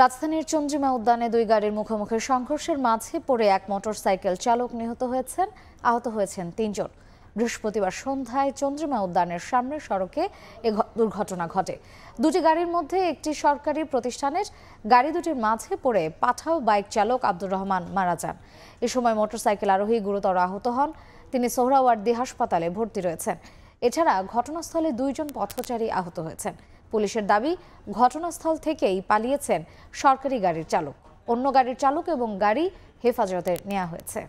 রাজধানীর চন্দ্রিমা উদ্যানে দুই গাড়ির মুখোমুখি সংঘর্ষের মাঝে পড়ে এক মোটরসাইকেল চালক নিহত হয়েছেন, আহত হয়েছেন তিনজন। বৃহস্পতিবার সন্ধ্যায় চন্দ্রিমা উদ্যানের সামনের সড়কে এ দুর্ঘটনা ঘটে। দুটি গাড়ির মধ্যে একটি সরকারি প্রতিষ্ঠানের, গাড়ি দুটির মাঝে পড়ে পাঠাও বাইক চালক আব্দুর রহমান মারা যান। এ সময় মোটরসাইকেল আরোহী গুরুতর আহত হন। তিনি সোহরাওয়ার্দী হাসপাতালে ভর্তি রয়েছেন। এছাড়া ঘটনাস্থলে দুইজন পথচারী আহত হয়েছেন। পুলিশের দাবি, ঘটনাস্থল থেকেই পালিয়েছেন সরকারি গাড়ির চালক। অন্য গাড়ির চালক এবং গাড়ি হেফাজতে নেওয়া হয়েছে।